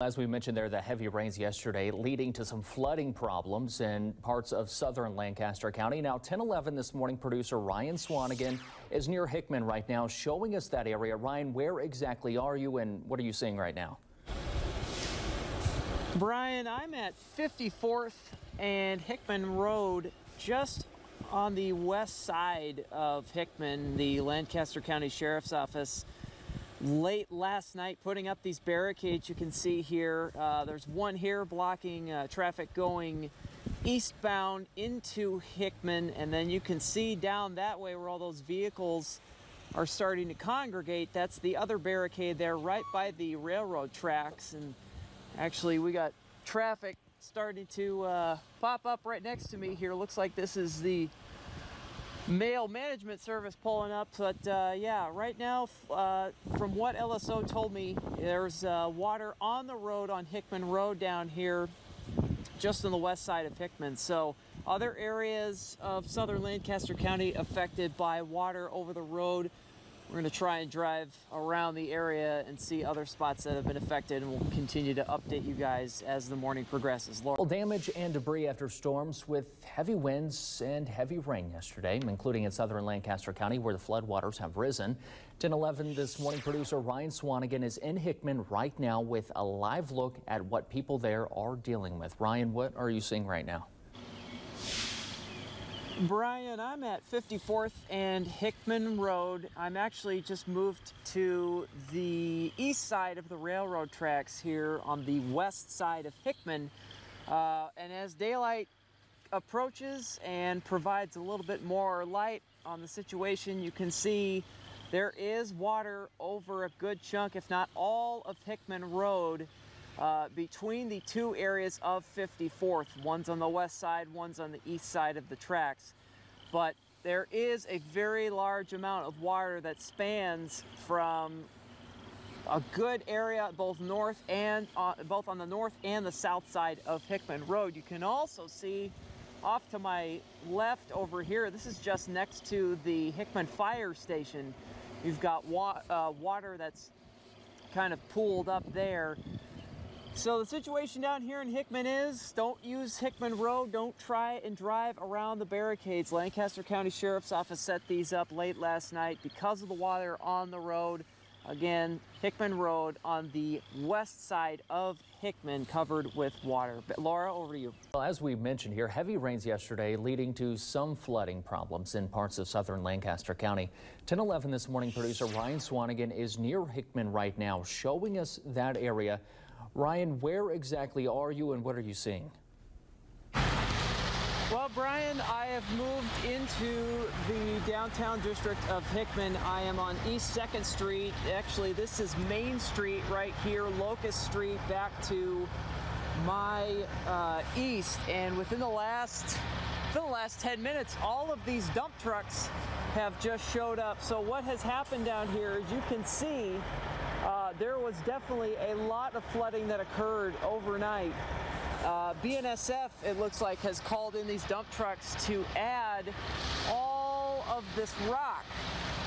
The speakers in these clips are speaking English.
As we mentioned there, the heavy rains yesterday leading to some flooding problems in parts of southern Lancaster County. Now 1011 this morning, producer Ryan Swanigan is near Hickman right now showing us that area. Ryan, where exactly are you and what are you seeing right now? Brian, I'm at 54th and Hickman Road just on the west side of Hickman, the Lancaster County Sheriff's Office late last night putting up these barricades you can see here. Uh, there's one here blocking uh, traffic going eastbound into Hickman and then you can see down that way where all those vehicles are starting to congregate. That's the other barricade there right by the railroad tracks and actually we got traffic starting to uh, pop up right next to me here. Looks like this is the mail management service pulling up. But uh, yeah, right now, uh, from what LSO told me, there's uh, water on the road on Hickman Road down here, just on the west side of Hickman. So other areas of southern Lancaster County affected by water over the road. We're going to try and drive around the area and see other spots that have been affected, and we'll continue to update you guys as the morning progresses. Laura. Well, damage and debris after storms with heavy winds and heavy rain yesterday, including in southern Lancaster County, where the floodwaters have risen. 1011 this morning, producer Ryan Swanigan is in Hickman right now with a live look at what people there are dealing with. Ryan, what are you seeing right now? Brian, I'm at 54th and Hickman Road. I'm actually just moved to the east side of the railroad tracks here on the west side of Hickman. Uh, and as daylight approaches and provides a little bit more light on the situation, you can see there is water over a good chunk, if not all of Hickman Road. Uh, between the two areas of 54th. One's on the west side, one's on the east side of the tracks. But there is a very large amount of water that spans from a good area both north and uh, both on the north and the south side of Hickman Road. You can also see off to my left over here, this is just next to the Hickman Fire Station. You've got wa uh, water that's kind of pooled up there so the situation down here in Hickman is don't use Hickman Road. Don't try and drive around the barricades. Lancaster County Sheriff's Office set these up late last night because of the water on the road. Again, Hickman Road on the west side of Hickman covered with water. But Laura, over to you. Well, as we mentioned here, heavy rains yesterday leading to some flooding problems in parts of southern Lancaster County. 1011 this morning, producer Ryan Swanigan is near Hickman right now, showing us that area. Ryan, where exactly are you and what are you seeing? Well, Brian, I have moved into the downtown district of Hickman. I am on East 2nd Street. Actually, this is Main Street right here, Locust Street back to my uh, east. And within the last within the last 10 minutes, all of these dump trucks have just showed up. So what has happened down here, as you can see, there was definitely a lot of flooding that occurred overnight. Uh, BNSF, it looks like, has called in these dump trucks to add all of this rock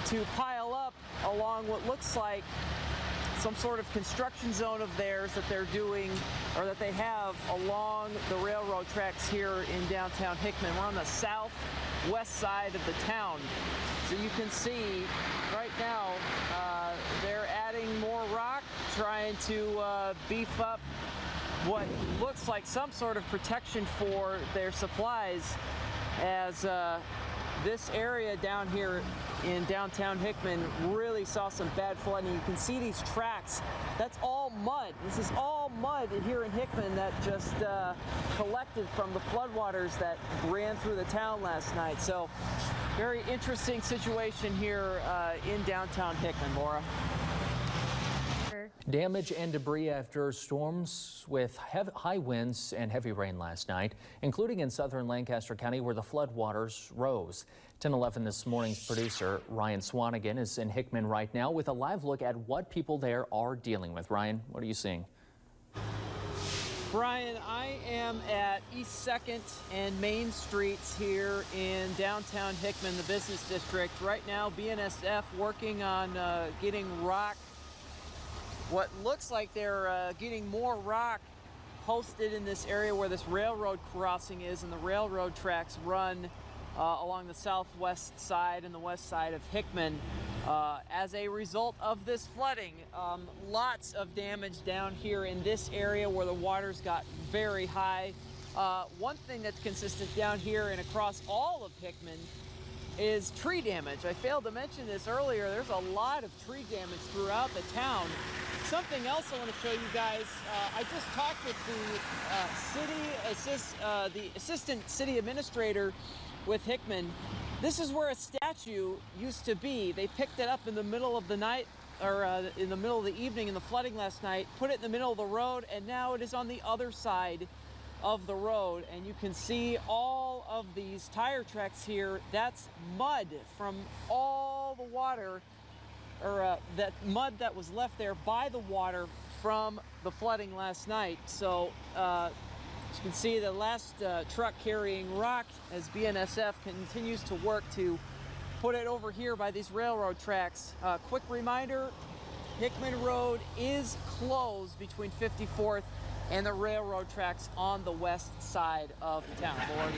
to pile up along what looks like some sort of construction zone of theirs that they're doing or that they have along the railroad tracks here in downtown Hickman. We're on the southwest side of the town. So you can see right now uh, they're adding more rock, trying to uh, beef up what looks like some sort of protection for their supplies as uh, this area down here in downtown Hickman really saw some bad flooding. You can see these tracks. That's all mud. This is all mud here in Hickman that just uh, collected from the floodwaters that ran through the town last night. So very interesting situation here uh, in downtown Hickman, Laura. Damage and debris after storms with high winds and heavy rain last night, including in southern Lancaster County where the floodwaters rose. 1011 this morning's producer Ryan Swanigan is in Hickman right now with a live look at what people there are dealing with. Ryan, what are you seeing? Brian, I am at East 2nd and Main Streets here in downtown Hickman, the business district. Right now, BNSF working on uh, getting rock what looks like they're uh, getting more rock posted in this area where this railroad crossing is, and the railroad tracks run uh, along the southwest side and the west side of Hickman. Uh, as a result of this flooding, um, lots of damage down here in this area where the waters got very high. Uh, one thing that's consistent down here and across all of Hickman is tree damage. I failed to mention this earlier. There's a lot of tree damage throughout the town. Something else I want to show you guys. Uh, I just talked with the uh, city assist, uh, the assistant city administrator with Hickman. This is where a statue used to be. They picked it up in the middle of the night or uh, in the middle of the evening in the flooding last night, put it in the middle of the road, and now it is on the other side of the road. And you can see all of these tire tracks here. That's mud from all the water, or uh, that mud that was left there by the water from the flooding last night. So uh, as you can see, the last uh, truck carrying rock as BNSF continues to work to put it over here by these railroad tracks. Uh, quick reminder, Hickman Road is closed between 54th and the railroad tracks on the west side of the town. Laura.